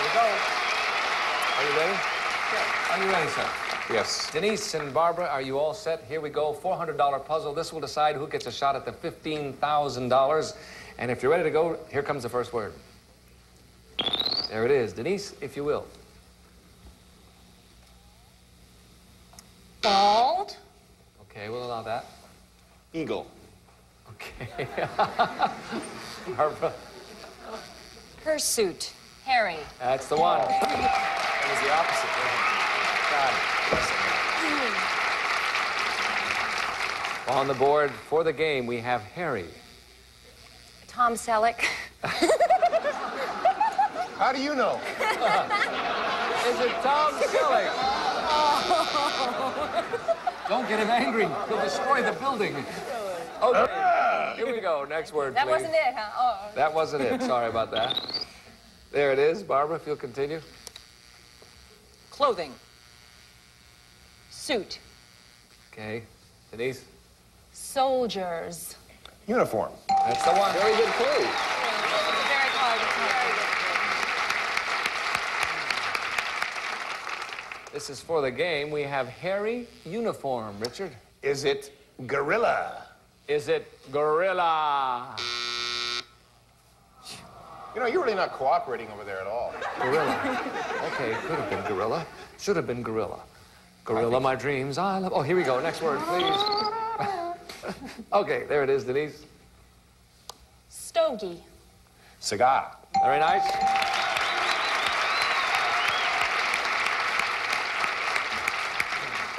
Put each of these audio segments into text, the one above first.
Here we go. Are you ready? Yeah. Are you ready, sir? Yes. Denise and Barbara, are you all set? Here we go. $400 puzzle. This will decide who gets a shot at the $15,000. And if you're ready to go, here comes the first word. There it is. Denise, if you will. Bald. Okay, we'll allow that. Eagle. Okay. Barbara, Hirsute. Harry. that's the one. That was the opposite? God him. On the board for the game, we have hairy. Tom Selleck. How do you know? Is it Tom Selleck? Don't get him angry. He'll destroy the building. Okay, here we go. Next word, That please. wasn't it, huh? Oh. That wasn't it. Sorry about that. There it is. Barbara, if you'll continue. Clothing. Suit. Okay. Denise, Soldiers. Uniform. that's the one. Very good clue. Very hard. This is for the game. We have hairy uniform. Richard, Is it gorilla? is it gorilla? You know, you're really not cooperating over there at all. Gorilla. Okay, could have been gorilla. Should have been gorilla. Gorilla, my dreams. I love. Oh, here we go. Next word, please. okay, there it is, Denise. Stogie. Cigar. Very nice.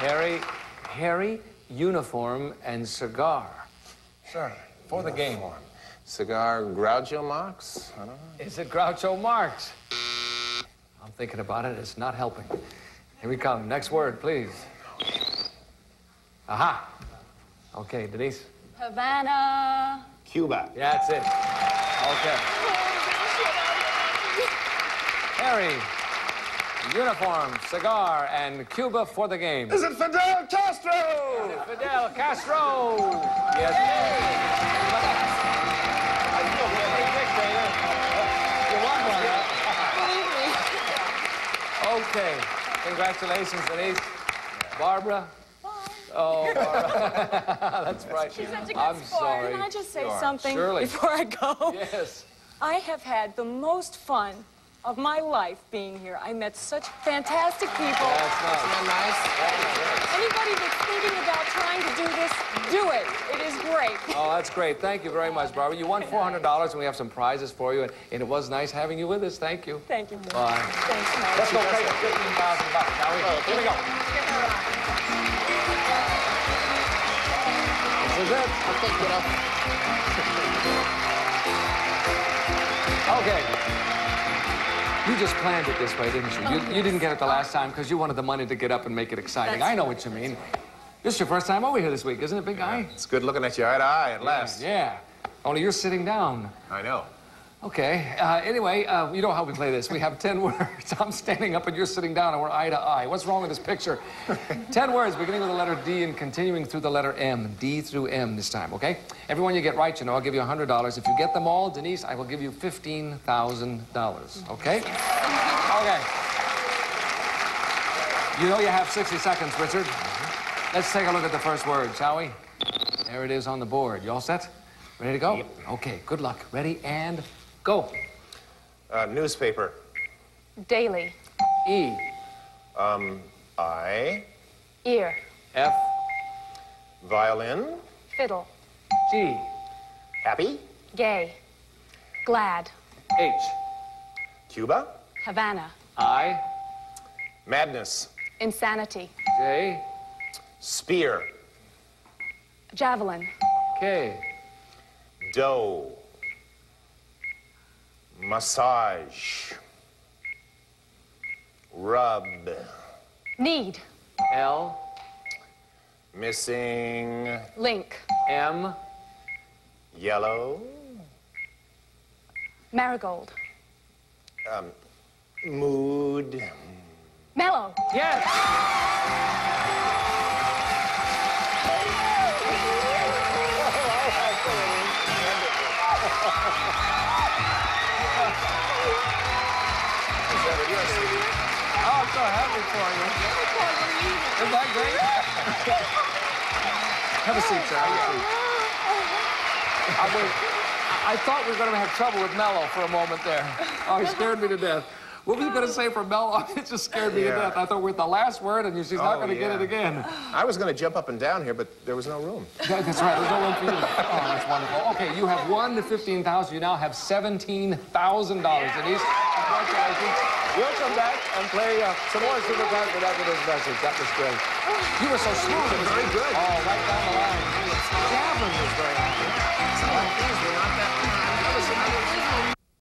hairy, hairy, uniform and cigar. Sir, for the game. Cigar Groucho Marx? I don't know. Is it Groucho Marx? I'm thinking about it. It's not helping. Here we come. Next word, please. Aha. Okay, Denise. Havana. Cuba. Yeah, that's it. Okay. hairy, uniform, cigar, and Cuba for the game. Is it Fidel Castro? Fidel Castro. Yes. You Okay. Congratulations, Denise. Barbara. Oh, Barbara. That's right. She's such a good I'm sport. sorry. Can I just say something Surely. before I go? Yes. I have had the most fun of my life being here. I met such fantastic people. That's nice. Anybody that's thinking about trying to do this, do it. It is. Oh, that's great. Thank you very much, Barbara. You won $400, and we have some prizes for you, and, and it was nice having you with us. Thank you. Thank you. Bye. Thanks, Mike. Let's go pay 15000 bucks, shall we? Here we go. This is it. I think, you know. Okay. You just planned it this way, didn't you? You, you oh, didn't get it the last time because you wanted the money to get up and make it exciting. That's I know what you mean. This is your first time over here this week, isn't it, big guy? It's good looking at you eye to eye at last. Yeah. Only you're sitting down. I know. Okay. Uh, anyway, uh, you know how we play this. We have 10 words. I'm standing up and you're sitting down and we're eye to eye. What's wrong with this picture? 10 words beginning with the letter D and continuing through the letter M. D through M this time, okay? Everyone you get right, you know, I'll give you $100. If you get them all, Denise, I will give you $15,000, okay? Okay. You know you have 60 seconds, Richard. Let's take a look at the first word, shall we? There it is on the board. You all set? Ready to go? Yep. Okay, good luck. Ready and go. Uh, newspaper. Daily. E, I. Ear. F, Violin. Fiddle. G, Happy. Gay. Glad. H, Cuba. Havana. I, Madness. Insanity. J, Spear. Javelin. K, Dough. Massage. Rub. Knead. L, Missing. Link. M, Yellow. Marigold. Um, mood. Mellow. yes! So happy for you. Isn't that great? Have a seat, sir. Have a seat. I, was, I thought we were going to have trouble with Mello for a moment there. Oh, he scared me to death. What were you going to say for Mello? It just scared me to death. I thought we're at the last word, and she's not Oh, going to get it again. I was going to jump up and down here, but there was no room. That- That's right. There's no room for you. Oh, that's wonderful. Okay, you have won the 15000 You now have $17,000, Denise. Congratulations. We'll come back and play uh, some more Super Password after this message. That was great. You were so smooth. It was Very good. Oh, right down the line. Gavin was very happy. Some of the things were not that.